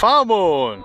파몬